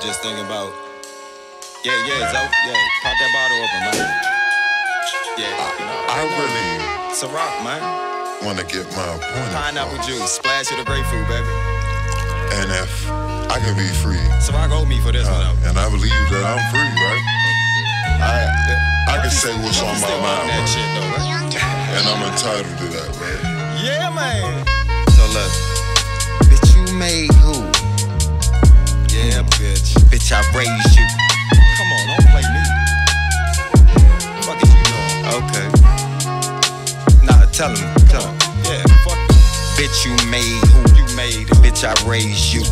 Just thinking about. Yeah, yeah, Zo. Yeah, pop that bottle open, man. Yeah, you know. I really It's a rock, man. want to get my point Pineapple across. juice, splash of the grapefruit, baby. And if I can be free, So rock owed me for this one, uh, though. and I believe that I'm free, right? I I can say what's on my mind, that bro. shit, though, right? and I'm entitled to that, bro. Yeah, man. So look, bitch, you made tell him, tell him. Yeah, fuck. Bitch, you made who? You made it. Bitch, I raised you.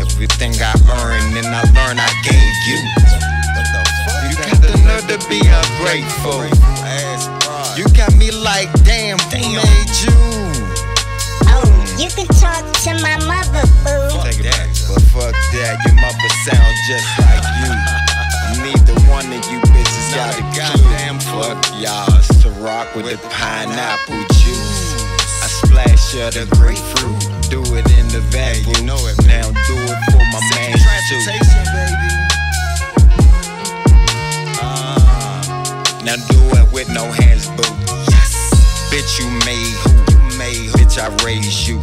Everything I earned and I learned I gave you. What the fuck? You got the nerve to be ungrateful. You got me like, damn, who made you? Oh, you can talk to my mother, boo. Take it back. But fuck that, your mother sound just like To rock with the pineapple juice. I splash of the grapefruit. Do it in the bag, you know it. Now do it for my man too. baby. Uh, now do it with no hands, boo. Yes. Bitch, you made who? You made who? Bitch, I raised you.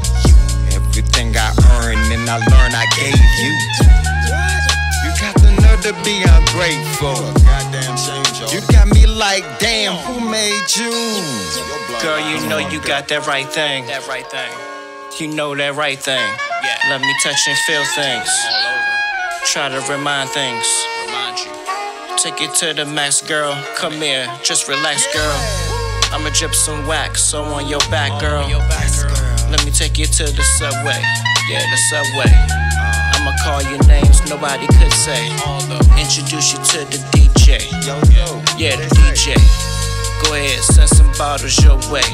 Everything I earned and I learned I gave you. You got the nerve to be ungrateful. Like, damn, who made you? Girl, you know you got that right thing. That right thing. You know that right thing. Yeah. Let me touch and feel things. All over. Try to remind things. Remind you. Take it to the max, girl. Come here, just relax, girl. I'ma drip some wax so on your back, girl. Let me take you to the subway. Yeah, the subway. Uh, Call your names nobody could say. Introduce you to the DJ. Yo, yo. Yeah, the DJ. Go ahead, send some bottles your way.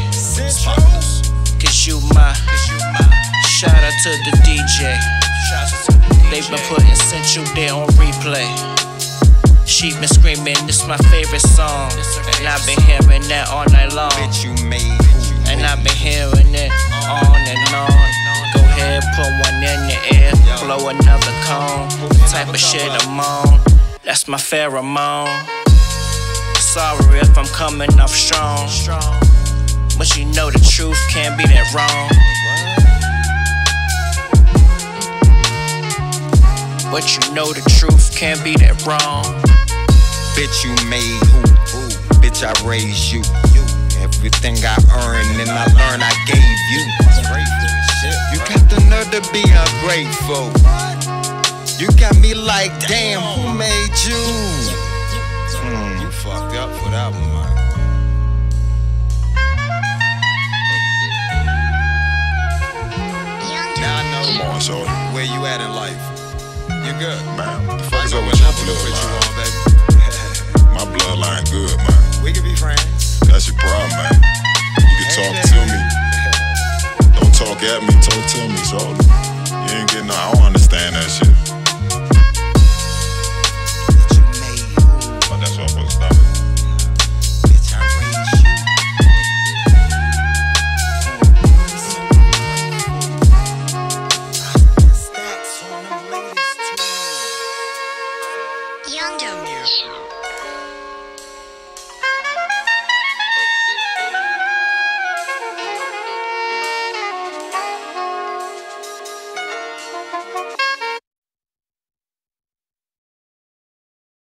Cause you my shout out to the DJ. They've been putting Central there on replay. She been screaming, this my favorite song. And I've been hearing that all night long. Bitch, you made shit I'm on. That's my pheromone. Sorry if I'm coming off strong. But you know the truth can't be that wrong. But you know the truth can't be that wrong. Bitch, you made who? Bitch, I raised you. Everything I earned and I learned I gave you. You got the nerve to be ungrateful. You like, damn, who made you? Hmm, you fucked up for that one, man. Now I know Come on, where you at in life. You're good? Man, the fuck is up with your put you bloodline? on, baby. My bloodline good, man. we can be friends. That's your problem, man. You can talk to me. Don't talk at me, talk to me, Shorty. isso.